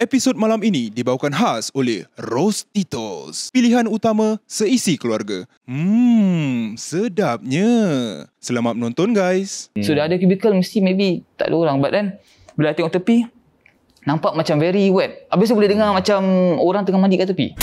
Episod malam ini dibawakan khas oleh Rostitos. Pilihan utama seisi keluarga. Hmm, sedapnya. Selamat menonton guys. Hmm. So dah ada cubicle mesti maybe tak ada orang but then bila tengok tepi nampak macam very wet. Habis tu boleh dengar macam orang tengah mandi kat tepi.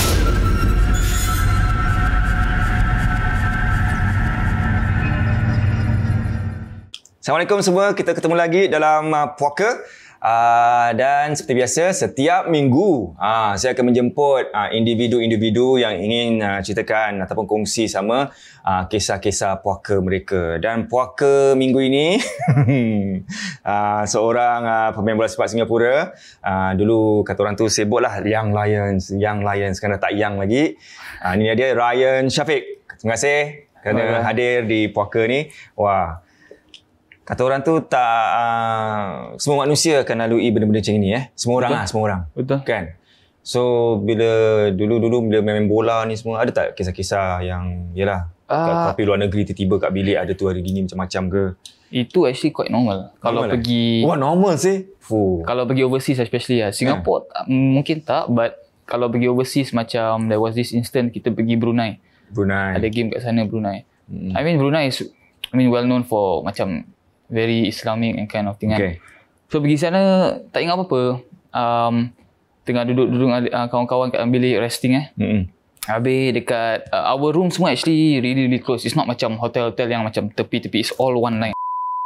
Assalamualaikum semua, kita ketemu lagi dalam uh, Puaka uh, dan seperti biasa setiap minggu uh, saya akan menjemput uh, individu-individu yang ingin uh, ceritakan ataupun kongsi sama uh, kisah-kisah puaka mereka. Dan puaka minggu ini uh, seorang uh, pemain bola sepak Singapura uh, dulu kata orang tu sibuk lah Young Lions Young Lions kerana tak young lagi. Uh, ini dia Ryan Syafiq. Terima kasih kerana hadir di puaka ni. Wah Kata orang tu tak uh, semua manusia akan lalui benda-benda macam ni eh. Semua orang Betul. lah, semua orang. Betul. Kan? So bila dulu-dulu bila main bola ni semua ada tak kisah-kisah yang yalah uh, kopi luar negeri tiba-tiba kat bilik ada tu hari gini macam-macam ke? Itu actually quite normal. normal kalau eh? pergi Wah, normal sih. Fuh. Kalau pergi overseas especially lah. Singapore yeah. mungkin tak but kalau pergi overseas macam there was this instant kita pergi Brunei. Brunei. Ada game kat sana Brunei. Hmm. I mean Brunei is I mean well known for macam very Islamic and kind of thing kan. Okay. So pergi sana tak ingat apa-apa. Um, tengah duduk-duduk uh, kawan-kawan kat bilik resting eh. Mm-hmm. Habis dekat uh, our room semua actually really really close. It's not macam hotel-hotel yang macam tepi-tepi. It's all one line.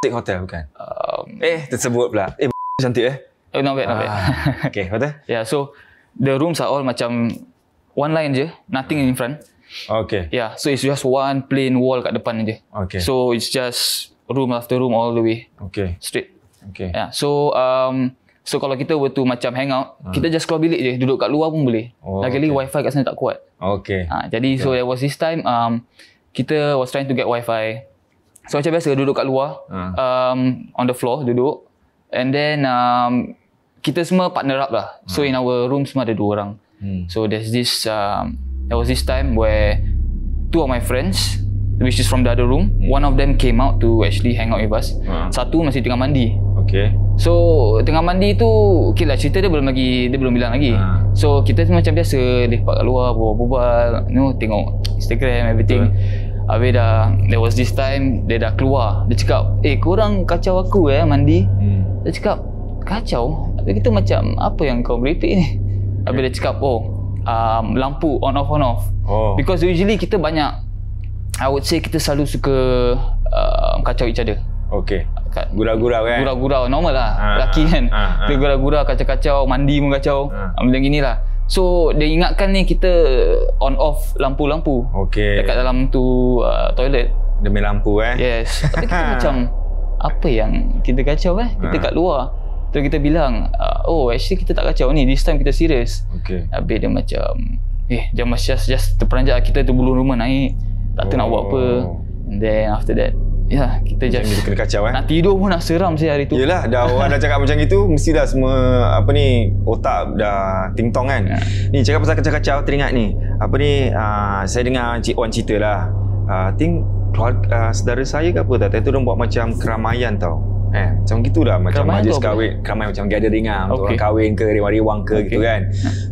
Big hotel bukan? Um, eh tersebut pula. Eh cantik eh. Oh, not bad, not bad. Ah, okay, betul? yeah, so the rooms are all macam one line je. Nothing in front. Okay. Yeah, so it's just one plain wall kat depan je. Okay. So it's just room after room all the way. Okay. Straight. Okay. Yeah. So um so kalau kita were to macam hang out, hmm. kita just keluar bilik je, duduk kat luar pun boleh. Oh, Lagi-lagi okay. wifi kat sana tak kuat. Okay. Ha, jadi okay. so there was this time um kita was trying to get wifi. So macam biasa duduk kat luar hmm. um on the floor duduk and then um kita semua partner up lah. So hmm. in our room semua ada dua orang. Hmm. So there's this um there was this time where two of my friends which is from the other room. Hmm. One of them came out to actually hang out with us. Uh. Satu masih tengah mandi. Okay. So tengah mandi tu, okay lah cerita dia belum lagi, dia belum bilang lagi. Uh. So kita macam biasa, lepak kat luar, berbual-bual, you know, tengok Instagram, everything. Betul. Habis dah, there was this time, dia dah keluar. Dia cakap, eh korang kacau aku eh mandi. Hmm. Dia cakap, kacau? Habis kita macam, apa yang kau beripik ni? Habis okay. dia cakap, oh, um, lampu on off on off. Oh. Because usually kita banyak I would say kita selalu suka uh, kacau each other. Okay. Gurau-gurau kan? Gurau-gurau. Normal lah. Ha, Lelaki kan. Ha, ha. Kita gurau-gurau, kacau-kacau, mandi pun kacau. Ha. Macam gini lah. So, dia ingatkan ni kita on off lampu-lampu. Okay. Dekat dalam tu uh, toilet. Demi lampu eh? Yes. Tapi kita macam, apa yang kita kacau eh? Kita ha. kat luar. Terus kita bilang, uh, oh actually kita tak kacau ni. This time kita serius. Okay. Habis dia macam, eh jangan just, just terperanjat kita tu bulu rumah naik tak tahu oh. nak buat apa and then after that Ya, yeah, kita macam just kena kacau eh. Nak tidur pun nak seram saya hari tu. Yalah, dah orang dah cakap macam itu, mesti dah semua apa ni otak dah tingtong kan. Yeah. Ni cakap pasal kacau-kacau teringat ni. Apa ni uh, saya dengar Cik Wan cerita lah. Uh, think keluarga uh, saudara saya ke apa tak? Tadi tu dia buat macam keramaian tau. Eh, macam gitu lah macam majlis kahwin, ramai macam gathering lah okay. orang kahwin ke rewang-rewang ke okay. gitu kan.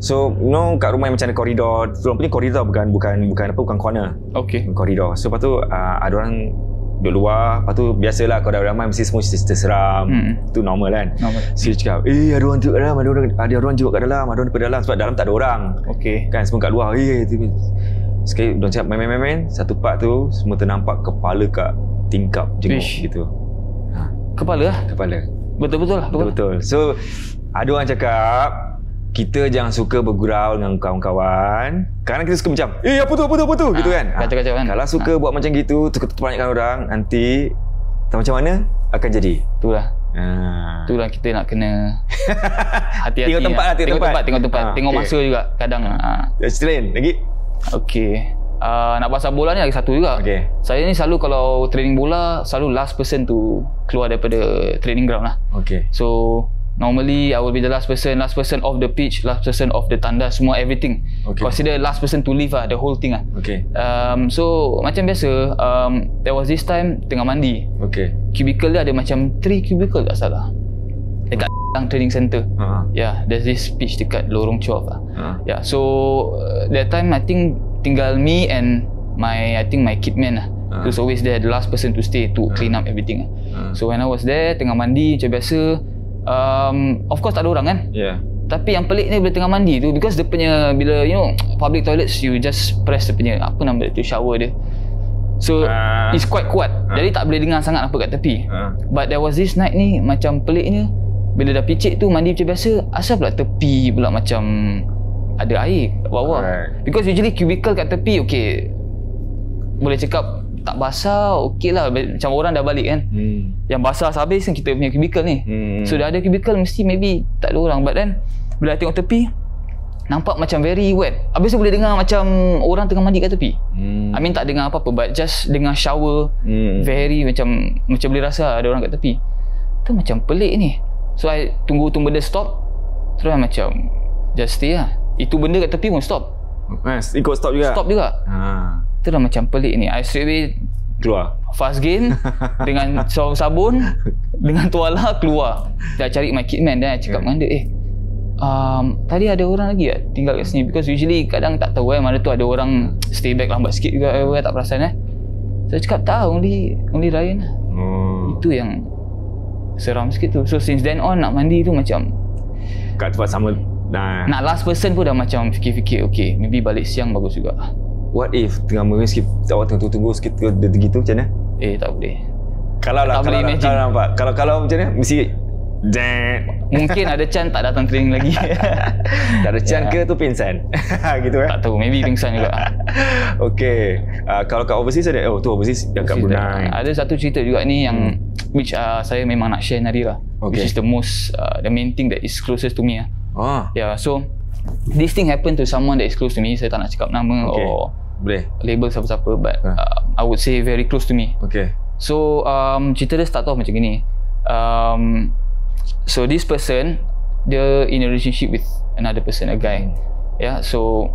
So, know kat rumah yang macam ada koridor, tu punya koridor bukan bukan bukan apa bukan corner. Okay. Koridor. So, lepas tu uh, ada orang duduk luar, lepas tu biasalah kalau ada ramai mesti semua cerita seram. Hmm. Tu normal kan. Normal. So, dia cakap, "Eh, ada orang kat dalam, ada orang ada orang juga kat dalam, ada orang di dalam sebab dalam tak ada orang." Okay. Kan semua kat luar. Eh, tu. Sekali dia cakap main-main-main, satu part tu semua ternampak kepala kat tingkap jenguk Ish. gitu. Kepala lah? Kepala. Betul-betul lah. Betul-betul. So, ada orang cakap, kita jangan suka bergurau dengan kawan-kawan. Kadang kita suka macam, eh apa tu, apa tu, apa tu, ha, gitu kan. Kacau-kacau kan. Kalau suka ha. buat macam gitu, suka terbanyakkan orang, nanti tak macam mana akan jadi. Itulah. Ha. Itulah kita nak kena hati-hati. tengok tempat lah, tengok, tempat. Tengok tempat, ha, tengok okay. masa juga kadang. Ha. Cerita lain, lagi? Okay uh, nak pasal bola ni lagi satu juga. Okay. Saya ni selalu kalau training bola selalu last person to keluar daripada training ground lah. Okay. So normally I will be the last person, last person of the pitch, last person of the tanda, semua everything. Okay. Consider last person to leave lah, the whole thing lah. Okay. Um, so macam biasa, um, there was this time tengah mandi. Okay. Cubicle dia ada macam three cubicle tak salah. Dekat Yang training center. Ha. Yeah, there's this pitch dekat lorong 12 lah. Ha. Yeah, so uh, that time I think tinggal me and my I think my kitman lah. Ah. He was always there, the last person to stay to clean up everything. Ah. So when I was there, tengah mandi macam biasa, um, of course tak ada orang kan. Yeah. Tapi yang pelik ni bila tengah mandi tu because dia punya bila you know public toilets you just press dia punya apa nama dia tu shower dia. So Ah. it's quite kuat. Jadi tak boleh dengar sangat apa kat tepi. Ha. But there was this night ni macam peliknya bila dah picit tu mandi macam biasa asal pula tepi pula macam ada air kat bawah. Correct. Because usually cubicle kat tepi okay boleh cakap tak basah okay lah macam orang dah balik kan. Hmm. Yang basah habis kan kita punya cubicle ni. Hmm. So dah ada cubicle mesti maybe tak ada orang but then bila tengok tepi nampak macam very wet. Habis tu boleh dengar macam orang tengah mandi kat tepi. Hmm. I mean tak dengar apa-apa but just dengar shower Hmm. very macam macam boleh rasa ada orang kat tepi. Tu macam pelik ni. So I tunggu tu benda stop terus I macam just stay lah. Itu benda kat tepi pun stop. Eh, ikut stop juga. Stop juga. Ha. Tu dah macam pelik ni. I straight away Keluar. fast gain dengan saw sabun dengan tuala keluar dah cari my kit man dan I cakap dengan dia eh um, tadi ada orang lagi tak tinggal kat sini because usually kadang tak tahu eh mana tu ada orang stay back lambat sikit juga eh, tak perasan eh so I cakap tak only only Ryan lah Oh. itu yang seram sikit tu so since then on nak mandi tu macam Kat tempat sama. Nah. nak last person pun dah macam fikir-fikir okay maybe balik siang bagus juga What if tengah mengis sikit awak tengah tunggu sikit dia begitu macam mana? eh tak boleh Kalau lah Tak kalau, lah, imagine. kalau nampak. Kalau kalau macam mana mesti Jeng. mungkin ada chance tak datang training lagi Tak ada chance Ya. ke tu pingsan? gitu eh? tak tahu maybe pingsan juga Okay. Uh, kalau kat overseas ada, oh tu overseas yang kat. Brunei. Ada satu cerita juga ni yang which uh, saya memang nak share hari lah. Okay. Which is the most uh, the main thing that is closest to me lah. Oh, Yeah, so this thing happened to someone that is close to me. Saya tak nak cakap nama Okay. or boleh. label siapa-siapa but Ah. uh, I would say very close to me. Okay. So um, cerita dia start off macam gini. Um, so this person dia in a relationship with another person, a guy. Yeah, so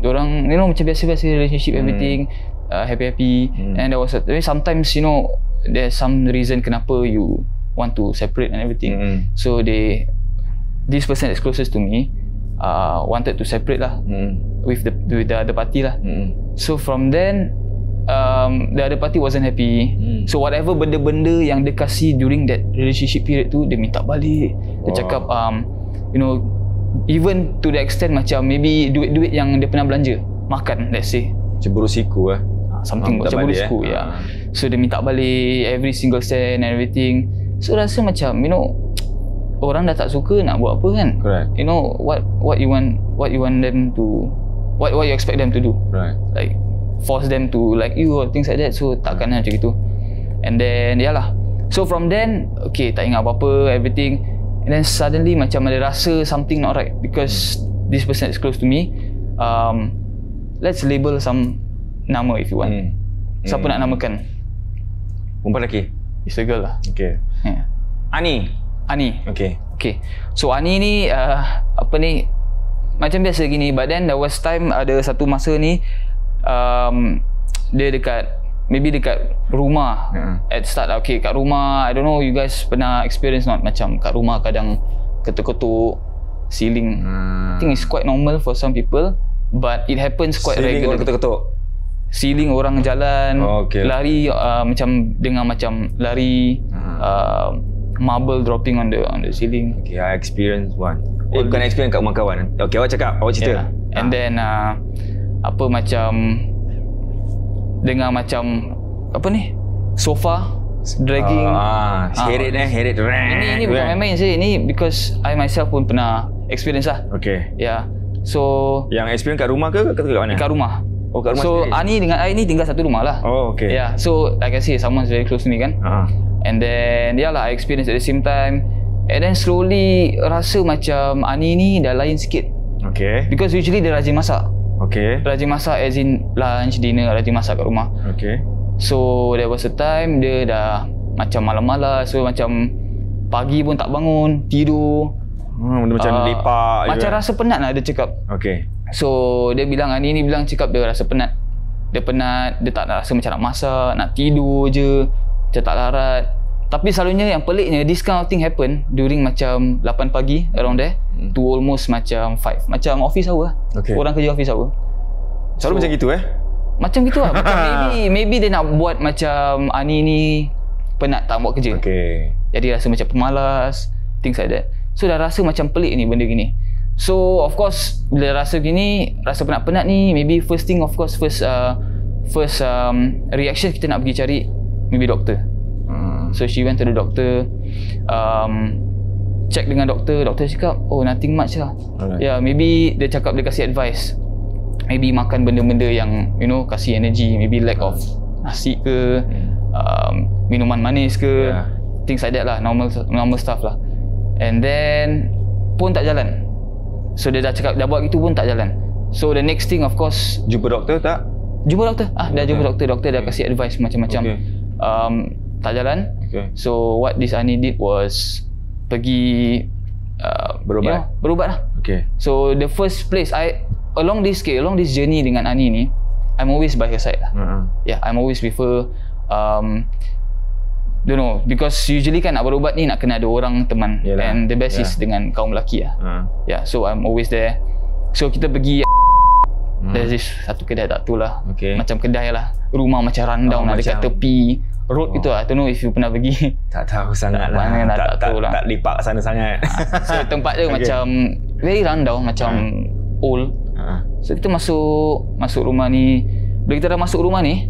orang you know macam biasa-biasa relationship everything uh, happy-happy Hmm. and there was a, I mean, sometimes you know there's some reason kenapa you want to separate and everything. Mm. So they this person that's closest to me uh, wanted to separate lah Hmm. with the with the other party lah. Hmm. So from then um, the other party wasn't happy. Hmm. So whatever benda-benda yang dia kasih during that relationship period tu dia minta balik. Dia Wow. cakap um, you know even to the extent macam maybe duit-duit yang dia pernah belanja makan let's say Cemburu siku eh. something minta macam balik, eh? school ya. Ah. So dia minta balik every single cent and everything. So rasa macam you know orang dah tak suka nak buat apa kan? Correct. You know what what you want what you want them to what what you expect them to do Right. like force them to like you or things like that so takkan lah macam gitu and then yalah so from then okay tak ingat apa-apa everything and then suddenly macam ada rasa something not right because this person is close to me um, let's label some nama if you want Hmm. siapa Hmm. nak namakan Perempuan lelaki? it's a girl lah Okay. yeah. Ani. Ani Okay. Okay. So Ani ni uh, apa ni macam biasa gini but then there was time ada satu masa ni um, dia dekat maybe dekat rumah Hmm. at start okay kat rumah I don't know you guys pernah experience not macam kat rumah kadang ketuk-ketuk ceiling Hmm. I think it's quite normal for some people but it happens quite Ceiling regular orang ketuk-ketuk. ceiling orang jalan Oh, okay. lari uh, macam dengar macam lari Hmm. uh, marble dropping on the on the ceiling Okay, I experience one. Eh, bukan experience kat rumah kawan. Okay, awak cakap. Awak cerita. Yeah. And then uh, apa macam dengar macam apa ni sofa dragging Ah, Ah. heret eh, heret. ini ini bukan main-main sih ini because I myself pun pernah experience lah Okay. yeah. so Yang experience kat rumah ke kat, kat mana? kat rumah Oh, kat rumah so sendiri? Ani dengan I ni tinggal satu rumah lah Oh, okay. yeah so like I say someone's very close to me kan Ah. And then ya lah I experience at the same time And then slowly rasa macam Ani ni dah lain sikit Okay. Because usually dia rajin masak Okay. Rajin masak as in lunch, dinner Rajin masak kat rumah Okay. So there was a time dia dah macam malam-malam So macam pagi pun tak bangun Tidur Hmm, dia macam Ah, lepak. Macam rasa penat lah dia cakap Okay. So dia bilang Ani ni bilang cakap dia rasa penat Dia penat Dia tak nak rasa macam nak masak Nak tidur je Macam tak larat Tapi selalunya yang peliknya this kind of thing happen during macam 8 pagi around there Hmm. to almost macam 5. Macam office hour. Okay. Orang kerja office hour. Selalu macam gitu eh? Macam gitu lah. Macam maybe maybe dia nak buat macam Ani ni penat tak buat kerja. Okay. Jadi rasa macam pemalas, things like that. So dah rasa macam pelik ni benda gini. So of course bila rasa gini, rasa penat-penat ni, maybe first thing of course first uh, first um, reaction kita nak pergi cari maybe doktor. Hmm. So she went to the doctor um, check dengan doktor, doktor cakap oh nothing much lah. Alright. Yeah, maybe dia cakap dia kasih advice. Maybe makan benda-benda yang you know kasih energy, maybe lack of nasi ke, um, minuman manis ke, Yeah. things like that lah, normal normal stuff lah. And then pun tak jalan. So dia dah cakap dah buat gitu pun tak jalan. So the next thing of course Jumpa doktor tak? jumpa doktor. Ah dah jumpa doktor, doktor dah kasih advice macam-macam. Okay. Um, tak jalan. Okay. So what this Ani did was pergi uh, Berubat. you know, berubat lah. Okay. So the first place I along this okay, along this journey dengan Ani ni, I'm always by her side lah. Uh-huh. Yeah, I'm always with her. Um, don't know because usually kan nak berubat ni nak kena ada orang teman Yalah. and the best Yeah. is dengan kaum lelaki lah. Uh. Yeah, so I'm always there. So kita pergi Hmm. There's this satu kedai tak tahu lah Okay. Macam kedai lah Rumah macam rundown Oh, lah Dekat macam- tepi Road Oh. gitu lah I don't know if you pernah pergi Tak tahu sangat lah. mana tak, tak tahu lah. Tak lipat sana sangat. So tempat dia Okay. macam Very rundown Macam old Uh. So kita masuk Masuk rumah ni Bila kita dah masuk rumah ni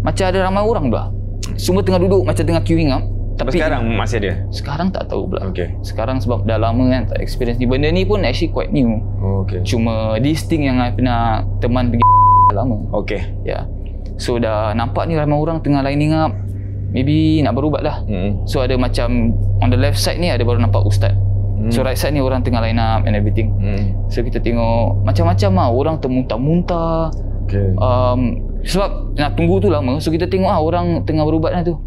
Macam ada ramai orang pula Semua tengah duduk Macam tengah queuing up Tapi sekarang masih ada? Sekarang tak tahu pula Okay. Sekarang sebab dah lama kan Tak experience ni Benda ni pun actually quite new Oh, okay. Cuma this thing yang I pernah Teman pergi dah lama Okay. Ya. So dah nampak ni ramai orang tengah lining up. Maybe nak berubat lah. Hmm. So ada macam on the left side ni ada baru nampak ustaz. Hmm. So right side ni orang tengah line up and everything. Hmm. So kita tengok macam-macam lah orang termuntah-muntah. Okay. Um, sebab nak tunggu tu lama so kita tengok ah orang tengah berubat lah tu.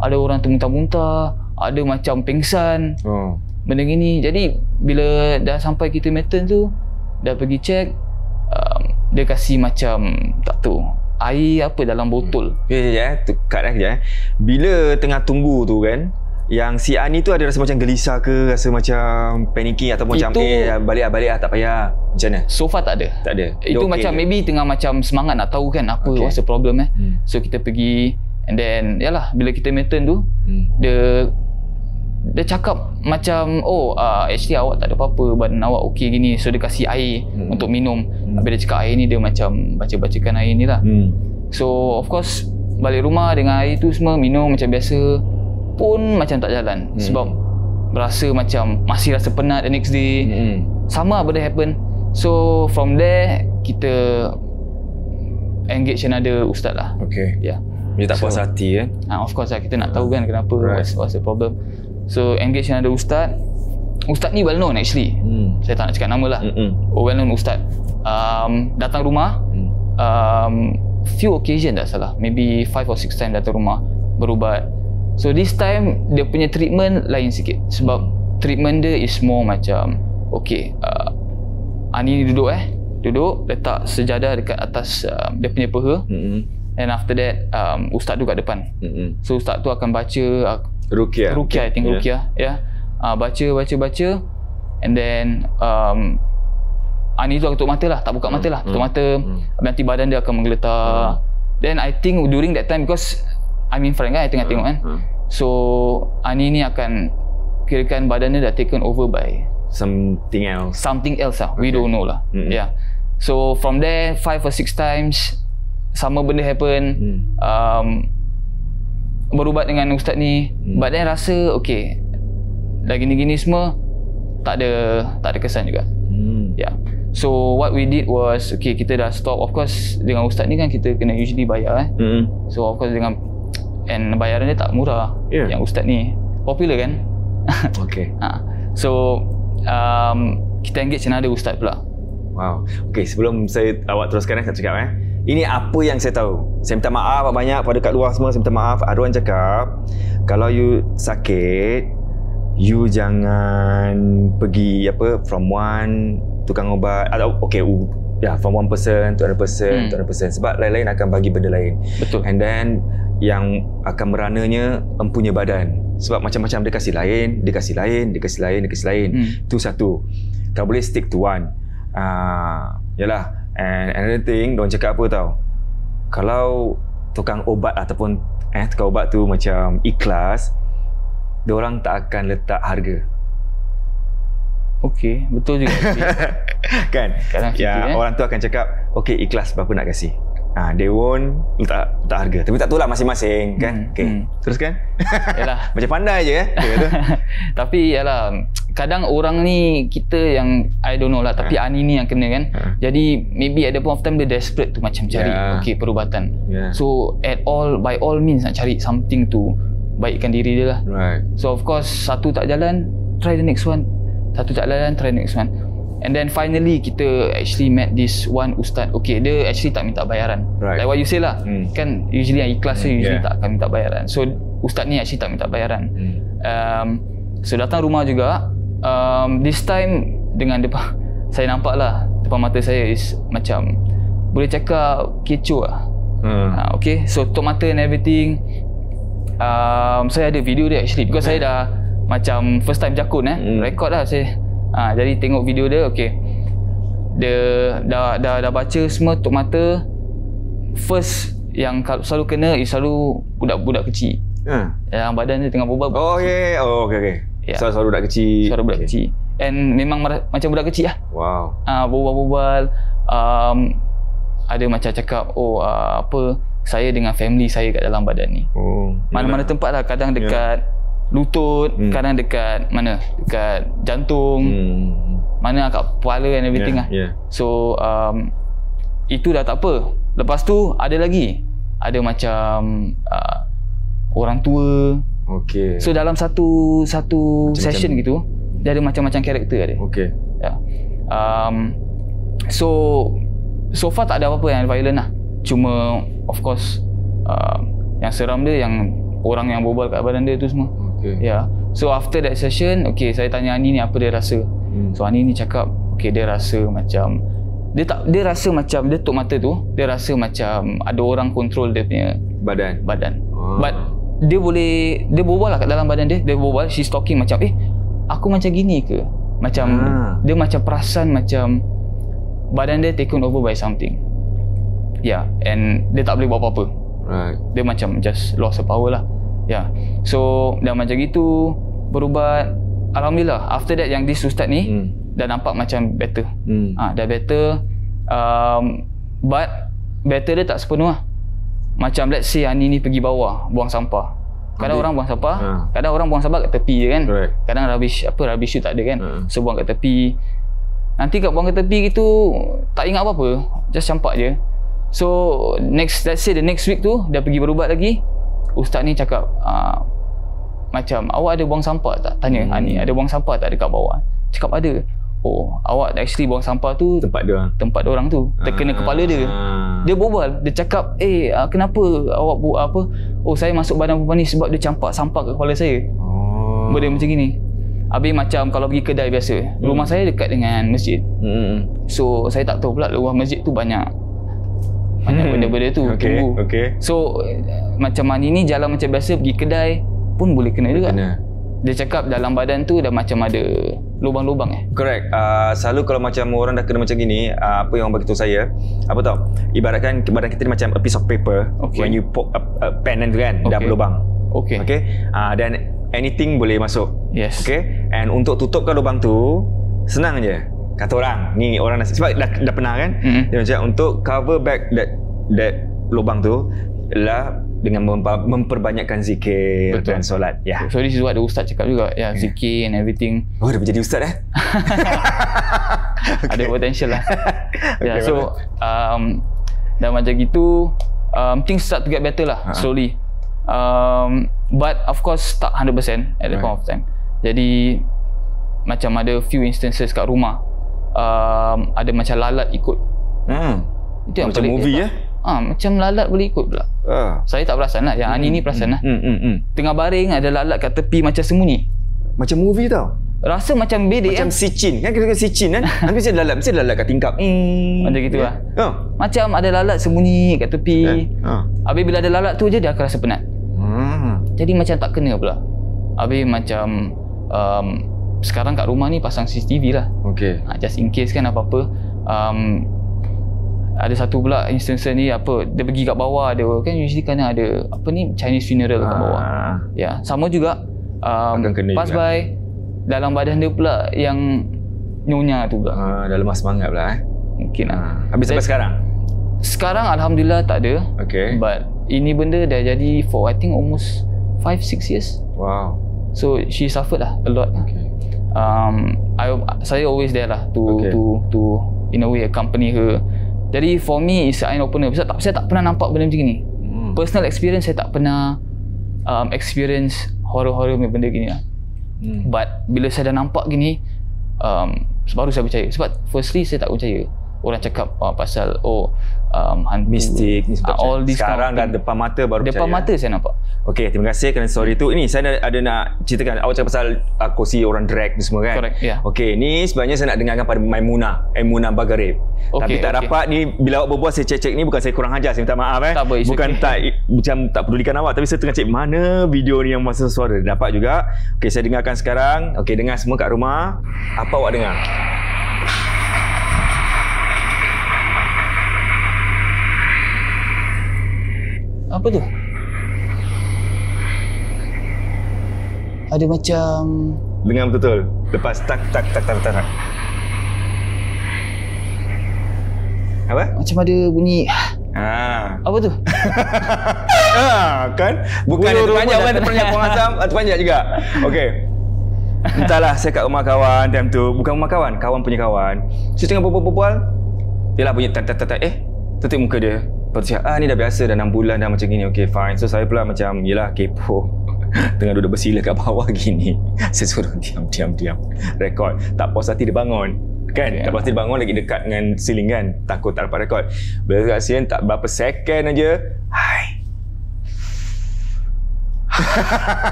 Ada orang termuntah-muntah, ada macam pengsan, Oh. benda gini. Jadi bila dah sampai kita meeting tu, dah pergi check, um, dia kasih macam tak tahu air apa dalam botol. Ya, ya, ya. Cut eh, kejap eh. Bila tengah tunggu tu kan, yang si Ani tu ada rasa macam gelisah ke, rasa macam panicking ataupun macam Itu- eh balik lah, balik lah, tak payah. Macam mana? So far tak ada. Tak ada. Itu okey macam je? maybe tengah macam semangat nak tahu kan apa Okay. the problem eh. Hmm. So kita pergi and then yalah bila kita meeting tu Hmm. dia dia cakap macam oh uh, actually awak tak ada apa-apa badan awak okey gini so dia kasih air Hmm. untuk minum Hmm. habis dia cakap air ni dia macam baca-bacakan air ni lah Hmm. so of course balik rumah dengan air tu semua minum macam biasa pun macam tak jalan Hmm. sebab rasa macam masih rasa penat the next day Hmm. sama lah benda happen so from there kita engage another ustaz lah Okay. ya yeah. Dia tak puas So- hati eh. Ah, of course lah kita nak tahu kan kenapa Right. what's, what's the problem. So engage another ustaz. Ustaz ni well known actually. Hmm. Saya tak nak cakap nama lah. Oh well known ustaz. Um, datang rumah Hmm. um, few occasion tak salah. Maybe five or six time datang rumah berubat. So this time dia punya treatment lain sikit sebab treatment dia is more macam okay uh, Ani ni duduk eh duduk letak sejadah dekat atas uh, dia punya peha Hmm. and after that um, ustaz tu kat depan Hmm. So ustaz tu akan baca uh, Rukia. Rukia I think Yeah. Rukia ya. Yeah. Uh, baca baca baca and then um Ani tu akan tutup mata lah, tak buka mata lah, tutup mata. Hmm. Nanti badan dia akan menggeletar. Then I think during that time because I'm in front kan, I tengah tengok kan. Hmm. So Ani ni akan kirakan badan dia dah taken over by Something else. something else lah. We don't know lah. Mm-mm. Yeah. So from there five or six times sama benda happen. Hmm. um, berubat dengan ustaz ni Hmm. hmm. but then rasa okay dah gini-gini semua tak ada tak ada kesan juga Hmm. ya yeah. so what we did was okay kita dah stop of course dengan ustaz ni kan kita kena usually bayar eh Hmm. so of course dengan and bayaran dia tak murah Yeah. yang ustaz ni popular kan Okay. ha. so um, kita engage another ustaz pula Wow. Okay, sebelum saya awak teruskan eh, saya cakap eh. Ini apa yang saya tahu. Saya minta maaf banyak pada kat luar semua. Saya minta maaf. Arwan cakap, kalau you sakit, you jangan pergi apa from one tukang ubat atau okay ya yeah, from one person to another person Hmm. to another person sebab lain-lain akan bagi benda lain betul and then yang akan merananya empunya badan Sebab macam-macam dia kasih lain, dia kasih lain, dia kasih lain, dia kasih lain. Hmm. Tu satu. Kau boleh stick to one. Ah, yalah. And another thing, diorang cakap apa tau? Kalau tukang obat ataupun eh tukang obat tu macam ikhlas, diorang tak akan letak harga. Okey, betul juga. kan? Kadang ya, eh. orang tu akan cakap, okay ikhlas berapa nak kasih. Ah, they won't letak, letak harga. Tapi tak tahu lah masing-masing kan. Hmm, Okay. hmm. Teruskan. Yalah. Macam pandai je eh. Tu. tapi yalah kadang orang ni kita yang I don't know lah tapi Ani ni yang kena kan. Ha. Jadi maybe at the point of time dia desperate tu macam cari Yeah. okey perubatan. Yeah. So at all by all means nak cari something to baikkan diri dia lah. Right. So of course satu tak jalan try the next one. Satu tak jalan try next one. And then finally kita actually met this one ustaz. Okay dia actually tak minta bayaran. Right. Like what you say lah. Hmm. Kan usually yang ikhlas tu Hmm, usually yeah. tak akan minta bayaran. So ustaz ni actually tak minta bayaran. Hmm. Um, so datang rumah juga. Um, this time dengan depan saya nampak lah depan mata saya is macam boleh cakap kecoh lah. Hmm. Ha, okay, so tutup mata and everything. Um, saya ada video dia actually because saya dah macam first time jakun eh. Hmm. Record lah saya. Ha, jadi tengok video dia okay. Dia dah dah dah baca semua tutup mata. First yang selalu kena is selalu budak-budak kecil. Ha. Yang badan dia tengah berubah. Oh, yeah, yeah. Oh, okay, okay. Ya. So, suara budak kecil. Suara budak Okay. kecil. And memang macam budak kecil lah. Wow. Ah, berbual-bual. Um, ada macam cakap, oh uh, apa, saya dengan family saya kat dalam badan ni. Oh. Mana-mana tempat lah. Kadang dekat lutut, Hmm. kadang dekat mana? Dekat jantung, Hmm. mana kat kepala and everything yeah, lah. Yeah. So, um, itu dah tak apa. Lepas tu, ada lagi. Ada macam uh, orang tua. Okay. So, dalam satu satu Macam-macam. session gitu, dia ada macam-macam karakter ada. okay. Ya. Um, so so far tak ada apa-apa yang violent lah. Cuma of course uh, yang seram dia yang orang yang berbual kat badan dia tu semua. Okay. Yeah. So after that session, okay saya tanya Ani ni apa dia rasa. Hmm. So Ani ni cakap, okay dia rasa macam dia tak dia rasa macam dia tutup mata tu, dia rasa macam ada orang control dia punya Badan. badan. Ah. But dia boleh dia berbual lah kat dalam badan dia, dia berbual, she's talking macam eh aku macam gini ke? Macam Ah. dia macam perasan macam badan dia taken over by something. Yeah, and dia tak boleh buat apa-apa. Right. Dia macam just lost her power lah. Yeah. So dah macam gitu berubat Alhamdulillah after that yang this ustaz ni Hmm. dah nampak macam better. Hmm. Ah, dah better. Um, but better dia tak sepenuh lah. Macam let's say Ani ni pergi bawah buang sampah. Kadang orang buang sampah, Ha. kadang orang buang sampah kat tepi je kan. Correct. Kadang rubbish apa rubbish tu tak ada kan. Ha. So buang kat tepi. Nanti kat buang kat tepi gitu tak ingat apa-apa, just campak je. So next let's say the next week tu dia pergi berubat lagi. Ustaz ni cakap ah, macam awak ada buang sampah tak? Tanya Hmm. hmm. Ani, ada buang sampah tak dekat bawah? Cakap ada. Oh, awak actually buang sampah tu Tempat dia. tempat orang tu terkena Ah. kepala dia dia berbual dia cakap eh ah, kenapa awak buat apa oh saya masuk badan perempuan ni sebab dia campak sampah kat kepala saya Oh. benda macam gini habis macam kalau pergi kedai biasa rumah saya dekat dengan masjid Hmm. so saya tak tahu pula luar masjid tu banyak banyak Hmm. benda-benda tu Okay. tunggu Okay. so eh, macam Mani ni jalan macam biasa pergi kedai pun boleh kena juga Kena. dia cakap dalam badan tu dah macam ada lubang-lubang eh Correct. Uh, selalu kalau macam orang dah kena macam gini, uh, apa yang orang bagi tahu saya, apa tau? Ibaratkan badan kita ni macam a piece of paper. Okay. When you poke a, a pen tu kan, dah Okay. berlubang. okay, Okay. Uh, dan anything boleh masuk. yes Okay. And untuk tutupkan lubang tu, senang je. Kata orang, ni orang dah, sebab dah, dah pernah kan? Mm-mm. Dia macam untuk cover back that that lubang tu, ialah dengan memperbanyakkan zikir Betul. dan solat. Ya. So this is what the ustaz cakap juga Ya zikir and everything Oh, dah menjadi ustaz eh? Ada potential lah Okay, so um, Dah macam gitu um, Things start to get better lah Ha. Slowly um, But of course Tak 100% At the Right. point of time Jadi Macam ada few instances kat rumah um, Ada macam lalat ikut Hmm. Itu yang Macam movie eh? Ah, Macam lalat boleh ikut pula Ah. Saya tak perasan lah Yang Ani ni perasan lah Hmm, hmm, hmm. Tengah baring ada lalat kat tepi macam sembunyi Macam movie tau. Rasa macam bedek Macam kan si Chin. Kan kita si Chin kan? Nanti mesti ada lalat. Mesti lalat kat tingkap. Hmm. Macam gitu lah. Oh. Macam ada lalat sembunyi kat tepi Eh. Oh. Habis bila ada lalat tu je dia akan rasa penat Hmm. Jadi macam tak kena pula Habis macam um, sekarang kat rumah ni pasang CCTV lah. Okay. Ha, just in case kan apa-apa. Um, ada satu pula instance ni apa dia pergi kat bawah ada kan usually kan ada apa ni Chinese funeral kat bawah. Ah. Ya, sama juga um, pass juga. by dalam badan dia pula yang nyonya tu pula. Ah, dah lemah semangat pula eh. Mungkin lah. Ah. Habis sampai sekarang? Sekarang alhamdulillah tak ada. Okay. But ini benda dah jadi for I think almost 5 6 years. Wow. So she suffered lah a lot. Okay. Um I saya always there lah to Okay. to to in a way accompany her. Jadi for me is eye opener. Sebab tak, saya tak pernah nampak benda macam ni. Hmm. Personal experience saya tak pernah um, experience horror-horror punya benda gini lah. Hmm. But bila saya dah nampak gini um, baru saya percaya. Sebab firstly saya tak percaya orang cakap uh, pasal oh um, hantu Mistik ni sebab Ah, all this sekarang dah thing. depan mata baru depan percaya. mata saya nampak. Okey, terima kasih kerana story tu. Ini saya ada, ada nak ceritakan awak cakap pasal uh, kursi orang drag ni semua kan? Correct, ya. Okey, ni sebenarnya saya nak dengarkan pada Maimuna, Maimuna Bagarib. Okey, Tapi tak okey. dapat ni bila awak berbual saya cek-cek ni bukan saya kurang ajar, saya minta maaf eh. Tak apa, bukan okay. tak macam tak pedulikan awak tapi saya tengah cek mana video ni yang masa suara dapat juga. Okey, saya dengarkan sekarang. Okey, dengar semua kat rumah. Apa awak dengar? Apa tu? Ada macam Dengar betul-betul. Lepas tak tak tak tak tak. tak. Apa? macam ada bunyi Ah. apa tu? Ah, kan? Bukan Bulu itu rumah panjang dah kan? Terpanjang Puan Azam. Itu panjang juga. Okey. Entahlah, saya kat rumah kawan time tu. Bukan rumah kawan, kawan punya kawan. So, tengah berbual-bual. Yelah bunyi tak tak tak tak. Eh, tutup muka dia. Cakap, ah ni dah biasa dah 6 bulan dah macam gini. Okay, fine. So, saya pula macam, yelah kepo. Tengah duduk bersila kat bawah gini. Saya suruh diam, diam, diam. Rekod. Tak puas hati dia bangun. Kan? Ya. Tak puas hati dia bangun lagi dekat dengan ceiling kan. Takut tak dapat rekod. Bila dekat ceiling tak berapa second aja. Hai.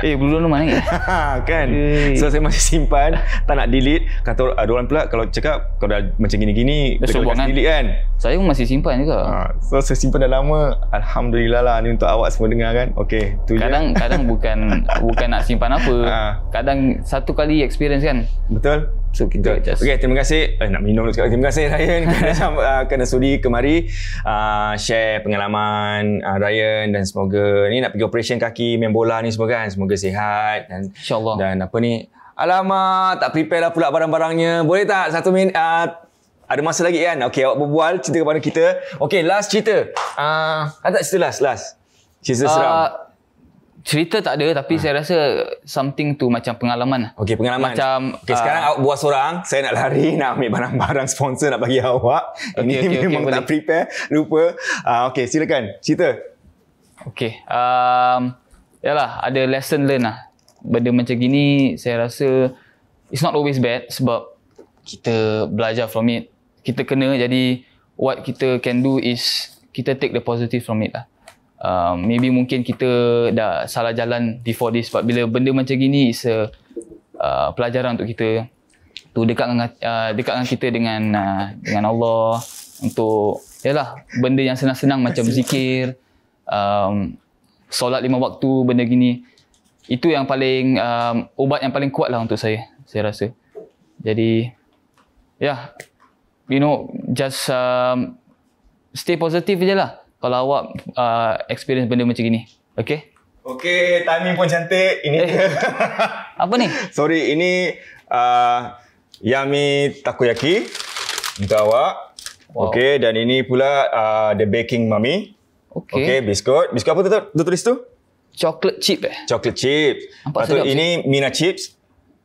Eh bulu rumah ni. kan Eh. so saya masih simpan tak nak delete kata ada orang pula kalau cakap kalau dah macam gini-gini suruh kasi kan? delete kan Saya pun masih simpan juga. ha, so saya simpan dah lama Alhamdulillah lah ni untuk awak semua dengar kan okay tu Kadang je kadang bukan bukan nak simpan apa. Ha. Kadang satu kali experience kan. betul So kita Betul. just Okay, terima kasih. Eh, nak minum dulu. Terima kasih Ryan kerana, uh, kerana sudi kemari uh, share pengalaman uh, Ryan dan semoga ni nak pergi operation kaki main bola ni semua kan. Semoga sihat dan InsyaAllah. Dan apa ni? Alamak, tak prepare dah pula barang-barangnya. Boleh tak satu minit uh, ada masa lagi kan? Okey, awak berbual cerita kepada kita. Okey, last cerita. Uh, ada tak cerita last? Last. Cerita seram. Cerita tak ada tapi saya rasa something tu macam pengalaman lah. Okey, pengalaman. Macam, Okey, sekarang ah, awak buat seorang. Saya nak lari, nak ambil barang-barang sponsor nak bagi awak. Okey, Ini okey, okey, memang boleh. tak prepare. Lupa. Uh, Okey, silakan. Cerita. Okay. Um, yalah, ada lesson learn lah. Benda macam gini, saya rasa it's not always bad sebab kita belajar from it. Kita kena jadi what kita can do is kita take the positive from it lah. Um, maybe mungkin kita dah salah jalan before this but bila benda macam gini is a uh, pelajaran untuk kita tu dekat dengan uh, dekat dengan kita dengan uh, dengan Allah untuk yalah benda yang senang-senang macam zikir um, solat lima waktu benda gini. Itu yang paling um, ubat yang paling kuat lah untuk saya saya rasa. Jadi ya yeah, you know just um, stay positive je lah kalau awak uh, experience benda macam gini okay Okey, timing pun cantik. Ini Eh. dia. apa ni Sorry, ini uh, yummy takoyaki untuk awak. Wow. Okey, dan ini pula uh, the baking mummy. okay, Okey, biskut. Biskut apa tu, tu, tu tulis tu? chocolate chip eh Chocolate chips. Nampak Lepas tu sedap ini Mina chips.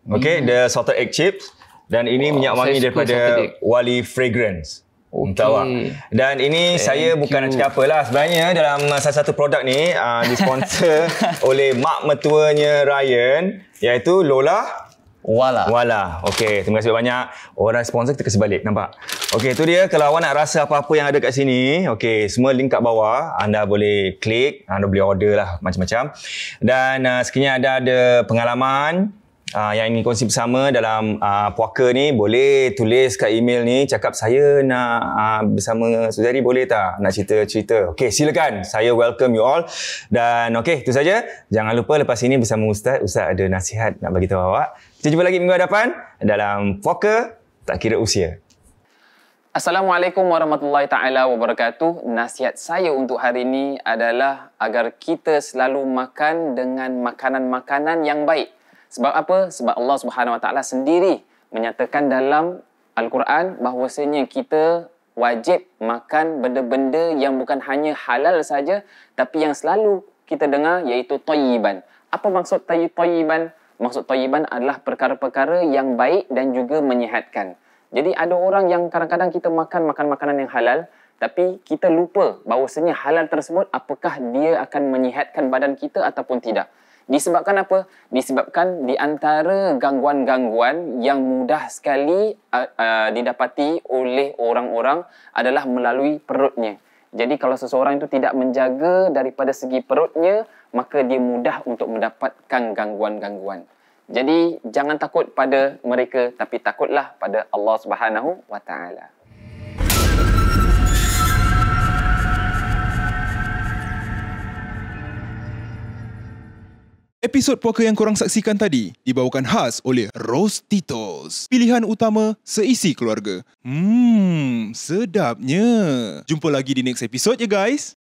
Okay, the salted egg chips. Dan ini Wow, minyak wangi daripada. Wali Fragrance. Untuk Okay. awak. Dan ini saya Thank bukan nak you. cakap apa lah. Sebenarnya dalam uh, salah satu produk ni uh, disponsor oleh mak mertuanya Ryan iaitu Lola wala Wala. Okey, terima kasih banyak. Orang sponsor kita kasi balik, nampak? Okey, itu dia. Kalau awak nak rasa apa-apa yang ada kat sini, okey, semua link kat bawah. Anda boleh klik, anda boleh order lah macam-macam. Dan uh, sekiranya ada ada pengalaman uh, yang ingin kongsi bersama dalam uh, puaka ni boleh tulis kat email ni cakap saya nak uh, bersama Suzari boleh tak nak cerita-cerita okey silakan. Saya welcome you all. Dan okey itu saja. Jangan lupa lepas ini bersama ustaz. Ustaz ada nasihat nak bagi tahu awak. Kita jumpa lagi minggu hadapan dalam puaka tak kira usia. Assalamualaikum warahmatullahi taala wabarakatuh. Nasihat saya untuk hari ini adalah agar kita selalu makan dengan makanan-makanan yang baik. Sebab apa? Sebab Allah Subhanahu wa taala sendiri menyatakan dalam Al-Quran bahawasanya kita wajib makan benda-benda yang bukan hanya halal saja tapi yang selalu kita dengar iaitu tayyiban. Apa maksud tayyiban? Maksud tayyiban adalah perkara-perkara yang baik dan juga menyihatkan. Jadi ada orang yang kadang-kadang kita makan makan makanan yang halal tapi kita lupa bahawasanya halal tersebut apakah dia akan menyihatkan badan kita ataupun tidak. Disebabkan apa? Disebabkan di antara gangguan-gangguan yang mudah sekali uh, uh, didapati oleh orang-orang adalah melalui perutnya. Jadi kalau seseorang itu tidak menjaga daripada segi perutnya, maka dia mudah untuk mendapatkan gangguan-gangguan. Jadi jangan takut pada mereka tapi takutlah pada Allah Subhanahu wa taala. Episod puaka yang korang saksikan tadi dibawakan khas oleh Rostitos. Pilihan utama seisi keluarga. Hmm, sedapnya. Jumpa lagi di next episode ya guys.